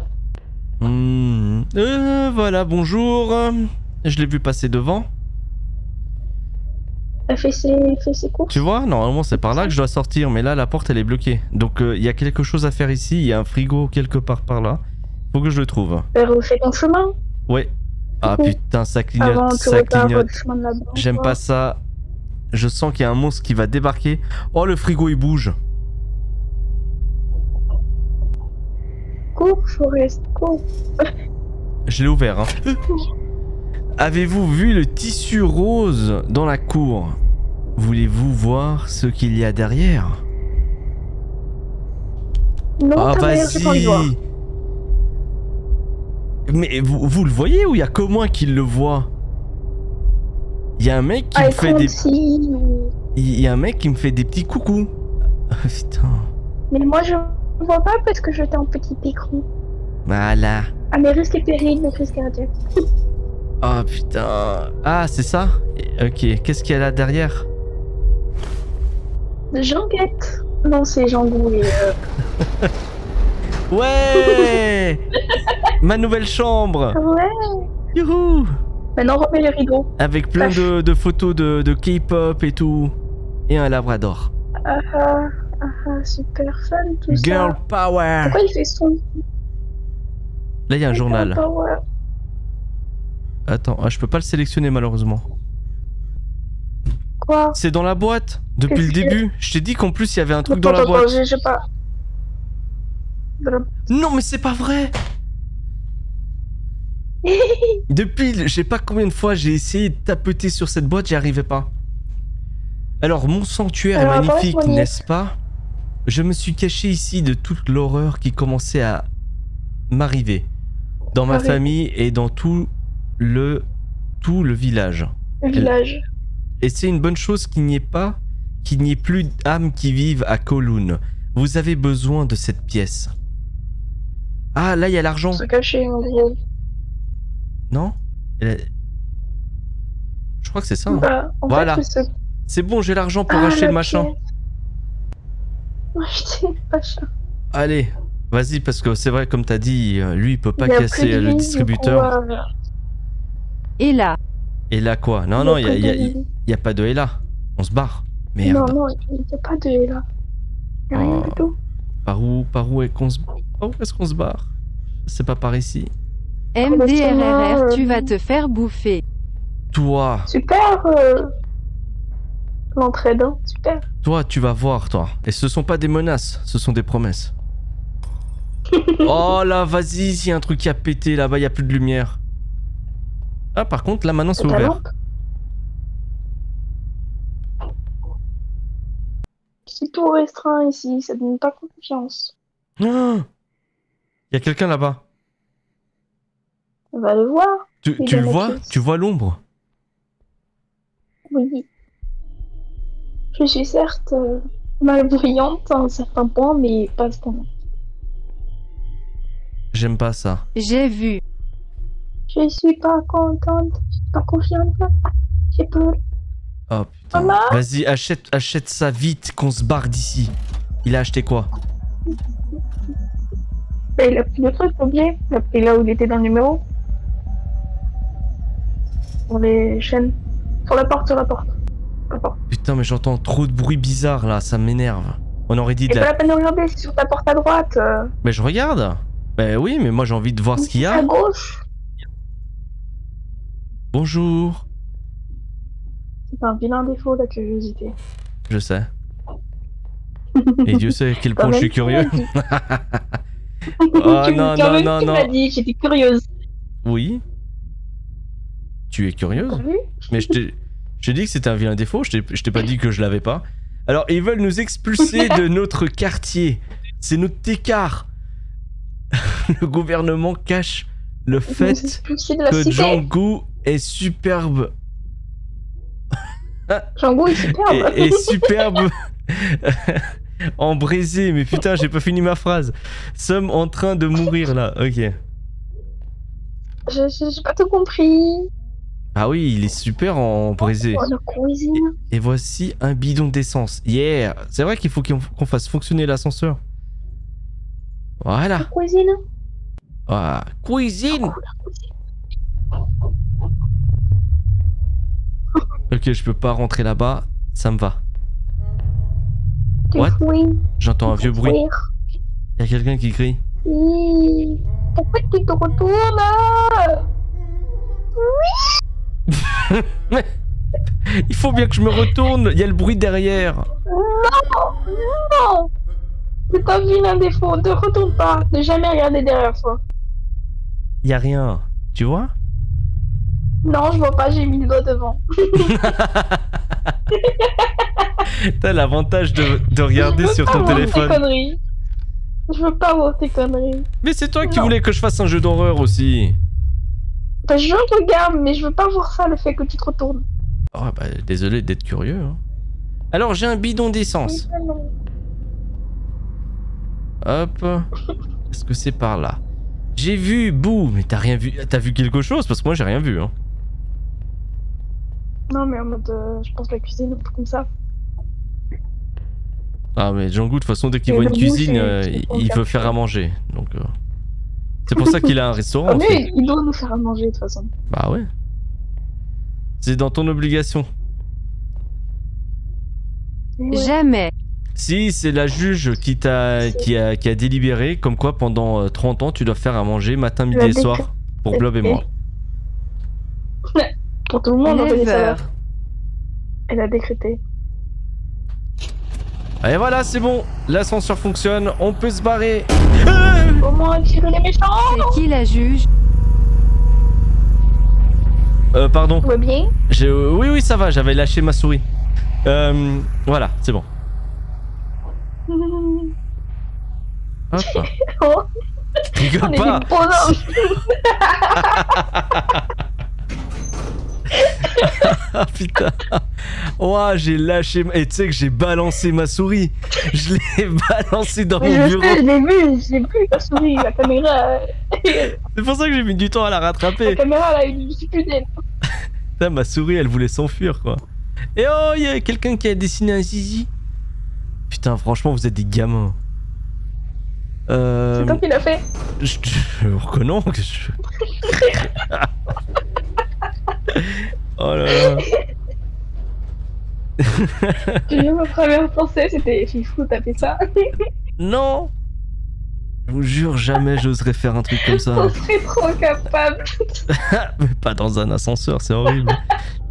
Hmm. Euh, voilà, bonjour. Je l'ai vu passer devant. Elle fait ses, ses courses. Tu vois, normalement c'est par là que je dois sortir, mais là la porte elle est bloquée. Donc euh, il y a quelque chose à faire ici, il y a un frigo quelque part par là. Faut que je le trouve. Elle refait ton chemin. Ouais. Ah putain, ça clignote, ça clignote. J'aime pas ça. Je sens qu'il y a un monstre qui va débarquer. Oh le frigo il bouge. Cours, Forest, cours. Je l'ai ouvert. Hein. Avez-vous vu le tissu rose dans la cour? Voulez-vous voir ce qu'il y a derrière? Non, Ah vas-y Mais vous, vous le voyez ou il y a que moi qui le vois? Il y a un mec qui me fait des il y a un mec qui me fait des petits coucous. Ah, putain. Mais moi, je vois pas parce que j'étais en petit écran. Voilà. Ah, mais risque et péril de crise cardiaque. Oh putain. Ah, c'est ça? Ok, qu'est-ce qu'il y a là derrière? Jean-Guette. Non, c'est Jean-Gou et. euh, Ouais Ma nouvelle chambre Ouais. Youhou Maintenant, remets les rideaux. Avec plein de, de photos de, de K-pop et tout. Et un labrador. Ah ah, ah ah, super fun tout Girl ça. power Pourquoi il fait son Là, il y a un journal. Girl power Attends, ah, je peux pas le sélectionner malheureusement. Quoi? C'est dans la boîte depuis le début. Je t'ai dit qu'en plus il y avait un truc dans la attends, boîte. pas. Non, mais c'est pas vrai Depuis, le- je sais pas combien de fois j'ai essayé de tapeter sur cette boîte, j'y arrivais pas. Alors, mon sanctuaire Alors, est magnifique, n'est-ce pas? Je me suis caché ici de toute l'horreur qui commençait à m'arriver. Dans ma Arrive. famille et dans tout le, tout le village. Le village. Et c'est une bonne chose qu'il n'y ait pas, qu'il n'y ait plus d'âmes qui vivent à Kowloon. Vous avez besoin de cette pièce. Ah, là, il y a l'argent. Se cacher. Non? Je crois que c'est ça. hein. Bah, Voilà. C'est bon, j'ai l'argent pour Ah, acheter le machin. pièce. Allez, vas-y, parce que c'est vrai, comme t'as dit, lui, il peut pas Il casser euh, le vie, distributeur. coup, euh, Et là, Et là, quoi? Non, il non, il y a, plus il y a- de il vie. y a pas de et là. On se barre. Non, Merde. non, il n'y a pas de là. Il n'y a rien Oh. du tout. Par où, par où est qu'on se... Par où est-ce qu'on se barre? C'est pas par ici. MDRRR, tu vas te faire bouffer. Toi, Super euh, L'entraide, hein. super. toi, tu vas voir, toi. Et ce sont pas des menaces, ce sont des promesses. oh là, vas-y, s'il y a un truc qui a pété là-bas, il y a plus de lumière. Ah, par contre, là maintenant c'est ouvert. C'est tout restreint ici, ça donne pas confiance. Il y a quelqu'un là-bas. On va le voir. Tu, Il tu le vois? Tu vois l'ombre? Oui. Je suis certes euh, malbrillante à un certain point, mais pas à ce point. J'aime pas ça. J'ai vu. Je suis pas contente, je suis pas confiante. J'ai peur. Oh putain. Vas-y, achète, achète ça vite, qu'on se barre d'ici. Il a acheté quoi? Bah, il a pris le truc, oublié. Il a pris là où il était dans le numéro. Sur les chaînes. Sur la porte, sur la porte. La. Putain, mais j'entends trop de bruit bizarre là, ça m'énerve. On aurait dit de pas la... la peine de regarder, c'est sur ta porte à droite. euh, Mais je regarde Ben oui, mais moi j'ai envie de voir ce qu'il y À a. gauche. Bonjour. C'est un vilain défaut, la curiosité. Je sais. Et Dieu sait à quel point je suis tu curieux. Oh Tu- non, non, même, non, tu non. m'as dit, j'étais curieuse. Oui. Tu es curieuse? Vu Mais je t'ai je t'ai dit que c'était un vilain défaut, je t'ai pas dit que je l'avais pas. Alors, ils veulent nous expulser de notre quartier. C'est notre écart. Le gouvernement cache le fait que. Django est superbe Django, est superbe. et, et superbe en braisé. Mais putain, j'ai pas fini ma phrase. Sommes en train de mourir là. Ok. J'ai pas tout compris. Ah oui, il est super en braisé. Oh. Et voici un bidon d'essence. Yeah C'est vrai qu'il faut qu'on fasse fonctionner l'ascenseur. Voilà. La cuisine. Ah, cuisine Ok, je peux pas rentrer là-bas. Ça me va. What? J'entends un vieux bruit. Fuir. Y a quelqu'un qui crie. Oui. Pourquoi tu te retournes? Là Il faut bien que je me retourne. Il y a le bruit derrière. Non C'est un vilain défaut. Ne retourne pas. Ne jamais regarder derrière toi. Y a rien. Tu vois? Non, je vois pas. J'ai mis le doigt devant. T'as l'avantage de, de regarder Je veux sur pas ton voir téléphone. Tes conneries. Je veux pas voir tes conneries. Mais c'est toi qui Non. voulais que je fasse un jeu d'horreur aussi. Bah, je regarde, mais je veux pas voir ça, le fait que tu te retournes. Oh bah désolé d'être curieux. hein. Alors j'ai un bidon d'essence. Hop. Est-ce que c'est par là? J'ai vu Bouh, mais t'as rien vu T'as vu quelque chose? Parce que moi j'ai rien vu. Hein. Non, mais en mode, euh, je pense la cuisine, peu comme ça. Ah mais Django de toute façon dès qu'il voit une cuisine, euh, il, veut faire faire à manger. Donc euh, c'est pour ça qu'il a un restaurant. Ah, en fait. mais il doit nous faire à manger, de toute façon. Bah ouais. C'est dans ton obligation. Ouais. Jamais. Si, c'est la juge qui, t'a, qui, a, qui a délibéré comme quoi pendant euh, 30 ans tu dois faire à manger matin, midi et soir pour Blob et moi. Pour tout le monde, on va dire ça. 9h. Elle a décrété. Et voilà, c'est bon, l'ascenseur fonctionne, on peut se barrer. Les méchants C'est qui la juge Euh, pardon, Tout va bien? Euh, oui, oui, ça va, j'avais lâché ma souris. Euh, voilà, c'est bon. Hop. Oh, Rigole pas. Ah putain. Ouah, j'ai lâché. ma- Et tu sais que j'ai balancé ma souris. Je l'ai balancé dans Mais mon je bureau. sais, je l'ai vu, je l'ai vu, la souris, la caméra. euh, C'est pour ça que j'ai mis du temps à la La rattraper. caméra, là, il suffit plus d'elle. Putain, ma souris, elle voulait s'enfuir quoi. Et oh, il y a quelqu'un qui a dessiné un zizi. Putain, franchement, vous êtes des gamins. Euh. C'est toi qui l'as fait. Je, je reconnais que je. oh là là. J'ai ma première pensée, c'était t'as fait ça. Non Je vous jure, jamais j'oserais faire un truc comme ça. On serait trop capable. Mais pas dans un ascenseur, c'est horrible.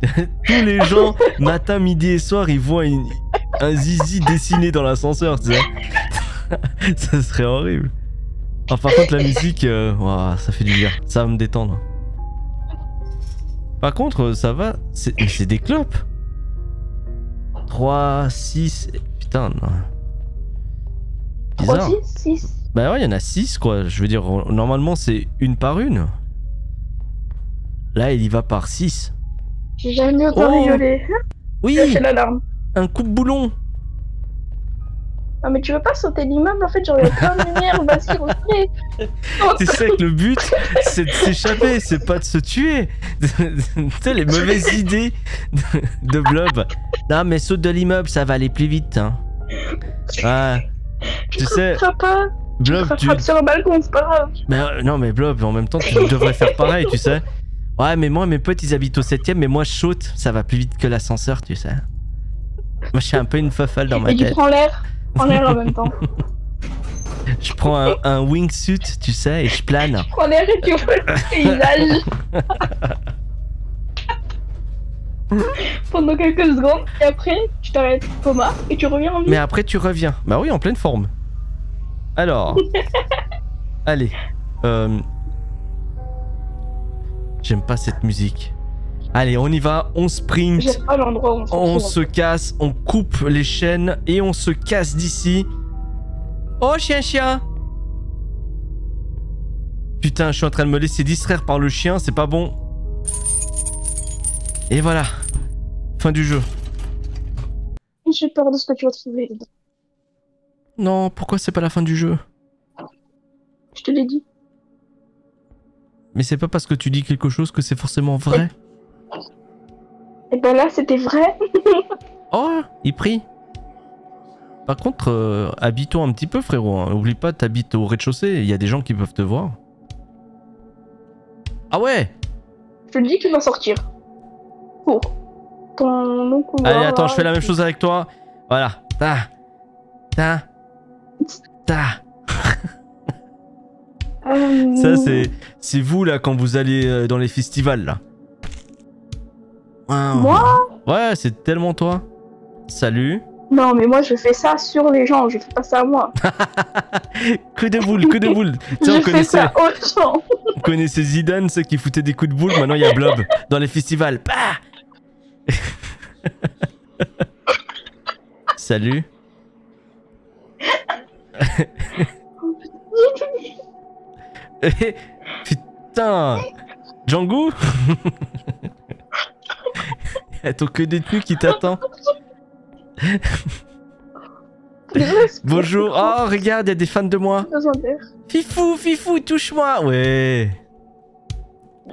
Tous les gens, matin, midi et soir, ils voient une- un zizi dessiné dans l'ascenseur, tu sais. ça serait horrible. Ah, par contre, la musique, euh, ça fait du bien. Ça va me détendre. Par contre, euh, ça va. C'est des clopes. 3, 6. Putain, non. 3, Bizarre. 6, 6. Bah ouais, il y en a 6 quoi. Je veux dire, normalement c'est une par une. Là, il y va par 6. J'ai jamais autant Oh. Oui, J'ai fait l'alarme. un coupe-boulon. Ah, mais tu veux pas sauter l'immeuble En fait, j'aurais plein de lumière, vas-y, refais. Tu sais que le but, c'est de s'échapper, c'est pas de se tuer. tu sais, les mauvaises idées de, Blob. Non, mais saute de l'immeuble, ça va aller plus vite. Hein. Ah, tu sais, pas. Blob, tu. sur un balcon, c'est pas grave. Mais, euh, non, mais Blob, en même temps, tu devrais faire pareil, tu sais. Ouais, mais moi, mes potes, ils habitent au 7ème, mais moi, je saute, ça va plus vite que l'ascenseur, tu sais. Moi, je suis un peu une fofolle dans ma Et tu tête. prends l'air. Prends l'air en même temps. Je prends un, un wingsuit, tu sais, et je plane. Prends l'air et tu vois le paysage. Pendant quelques secondes, et après, tu t'arrêtes, coma, et tu reviens en vie. Mais après, tu reviens. Bah oui, en pleine forme. Alors. Allez. Euh... J'aime pas cette musique. Allez, on y va, on sprint, pas où on se on se casse, on coupe les chaînes et on se casse d'ici. Oh, chien, chien Putain, je suis en train de me laisser distraire par le chien, c'est pas bon. Et voilà. Fin du jeu. J'ai peur de ce que tu vas trouver. Non, pourquoi c'est pas la fin du jeu? Je te l'ai dit. Mais c'est pas parce que tu dis quelque chose que c'est forcément vrai. Et ben là, c'était vrai. Oh, il prie. Par contre, euh, habille-toi un petit peu, frérot. hein. Oublie pas, t'habites au rez-de-chaussée. Il y a des gens qui peuvent te voir. Ah ouais Je te dis qu'il va sortir. Cours. ton. Allez, attends, je fais la même chose avec toi. Voilà. Ta. Ta. Ta. Euh, Ça, c'est, c'est vous là quand vous allez euh, dans les festivals là. Moi Ouais, c'est tellement toi. Salut. Non, mais moi je fais ça sur les gens, je fais pas ça à moi. Que de boules, que de boules. Tu sais, on fais ça aux gens. on connaissait Zidane, c'est qui foutait des coups de boule. Maintenant, il y a Blob dans les festivals. Bah Salut. Putain Django Y'a ton que détenu qui t'attend. Bonjour. Oh, regarde, y'a des fans de moi. Fifou, Fifou, touche-moi. Ouais.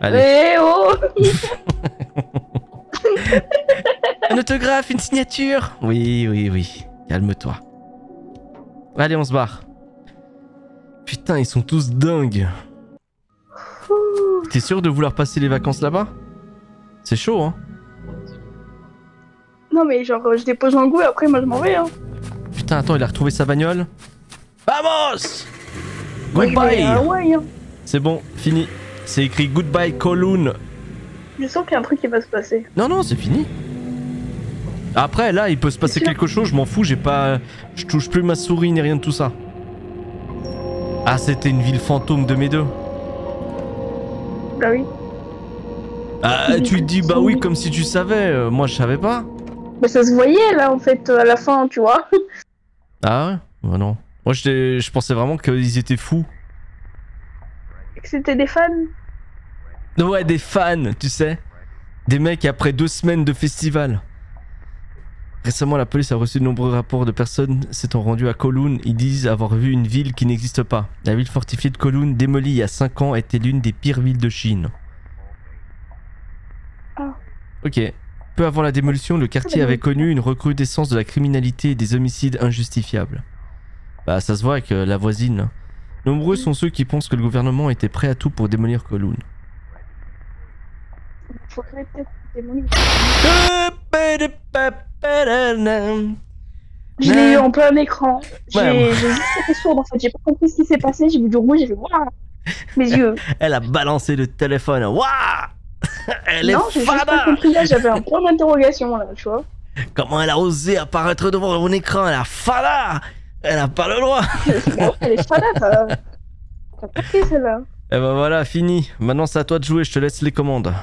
Allez. Eh oh Un autographe, une signature. Oui, oui, oui. Calme-toi. Allez, on se barre. Putain, ils sont tous dingues. T'es sûr de vouloir passer les vacances là-bas? C'est chaud, hein? Non, mais genre, je dépose un goût et après, moi je m'en vais. Hein. Putain, attends, il a retrouvé sa bagnole. Vamos Goodbye hein. C'est bon, fini. C'est écrit Goodbye Kowloon. Je sens qu'il y a un truc qui va se passer. Non, non, c'est fini. Après, là, il peut se passer quelque chose, je m'en fous, j'ai pas. Je touche plus ma souris ni rien de tout ça. Ah, c'était une ville fantôme de mes deux. Bah oui. Ah, tu dis bah oui, comme si tu savais. euh, moi, je savais pas. Bah ça se voyait là en fait à la fin, tu vois. Ah ouais Bah non. Moi, je pensais vraiment qu'ils étaient fous. Que c'était des fans. Ouais, des fans, tu sais. Des mecs après deux semaines de festival. Récemment, la police a reçu de nombreux rapports de personnes s'étant rendues à Kowloon. Ils disent avoir vu une ville qui n'existe pas. La ville fortifiée de Kowloon, démolie il y a 5 ans, était l'une des pires villes de Chine. Ah. Ok. Peu avant la démolition, le quartier avait connu une recrudescence de la criminalité et des homicides injustifiables. Bah, ça se voit avec euh, la voisine. là. Nombreux sont ceux qui pensent que le gouvernement était prêt à tout pour démolir Kowloon. Faudrait peut-être démolir. Je l'ai eu en plein écran. J'ai Ouais, moi- j'ai juste été sourde en fait, j'ai pas compris ce qui s'est passé, j'ai vu du rouge, j'ai fait waouh Mes yeux. Elle a balancé le téléphone. Waouh Elle non, est j'ai juste pas fada compris là, j'avais un point d'interrogation là, tu vois. Comment elle a osé apparaître devant mon écran Elle a fada Elle a pas le droit elle est fada, t'as t'as compris celle-là. Et ben voilà, fini. Maintenant c'est à toi de jouer, je te laisse les commandes.